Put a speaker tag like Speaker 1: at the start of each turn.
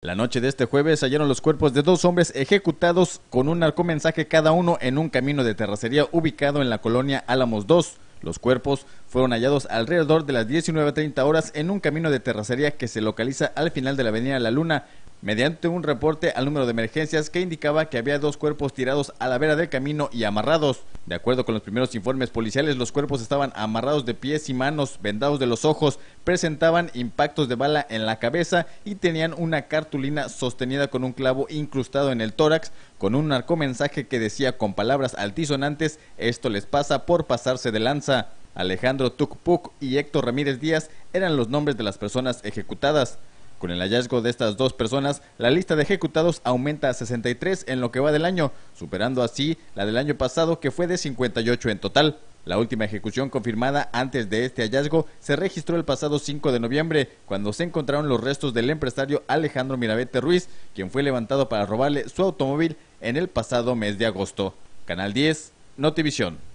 Speaker 1: La noche de este jueves hallaron los cuerpos de dos hombres ejecutados con un narcomensaje cada uno en un camino de terracería ubicado en la colonia Álamos 2. Los cuerpos fueron hallados alrededor de las 19.30 horas en un camino de terracería que se localiza al final de la avenida La Luna, mediante un reporte al número de emergencias que indicaba que había dos cuerpos tirados a la vera del camino y amarrados. De acuerdo con los primeros informes policiales, los cuerpos estaban amarrados de pies y manos, vendados de los ojos, presentaban impactos de bala en la cabeza y tenían una cartulina sostenida con un clavo incrustado en el tórax con un narcomensaje que decía con palabras altisonantes, esto les pasa por pasarse de lanza. Alejandro Tukpuk y Héctor Ramírez Díaz eran los nombres de las personas ejecutadas. Con el hallazgo de estas dos personas, la lista de ejecutados aumenta a 63 en lo que va del año, superando así la del año pasado que fue de 58 en total. La última ejecución confirmada antes de este hallazgo se registró el pasado 5 de noviembre, cuando se encontraron los restos del empresario Alejandro Mirabete Ruiz, quien fue levantado para robarle su automóvil en el pasado mes de agosto. Canal 10, Notivisión.